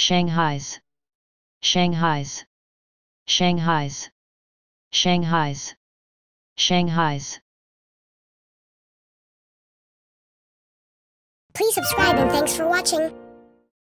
Shanghai's, Shanghai's, Shanghai's, Shanghai's, Shanghai's. Please subscribe and thanks for watching.